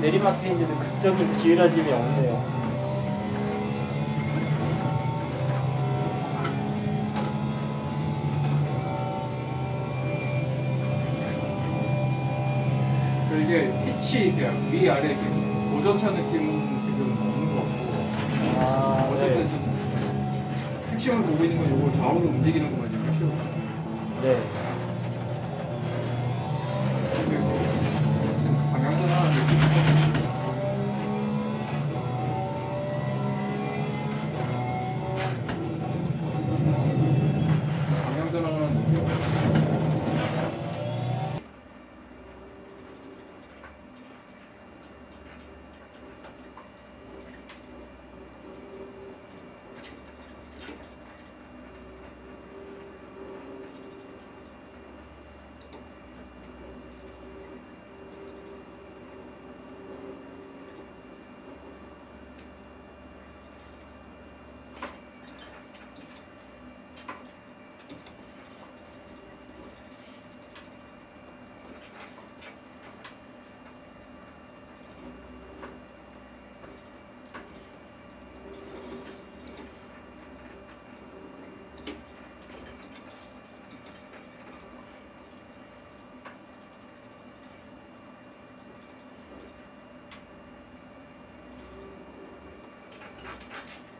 이제 내리막길인데도 극적인 기울어짐이 없네요. 그 이게 pit이 그냥 위아래 이렇게 고전차 느낌은 지금 없는 것 같고 아, 어쨌든 네. 지금 핵심을 보고 있는 건 요거 좌우로 움직이는 지금 핵심으로 네. あ!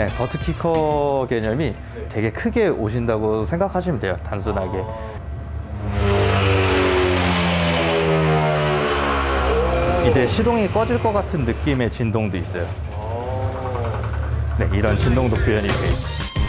네, 버트키커 개념이 되게 크게 오신다고 생각하시면 돼요. 단순하게. 이제 시동이 꺼질 것 같은 느낌의 진동도 있어요. 네, 이런 진동도 구현이 돼 있어요.